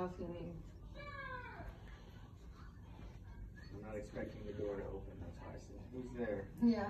else you need? I'm not expecting the door to open, that's why I said, who's there? Yeah.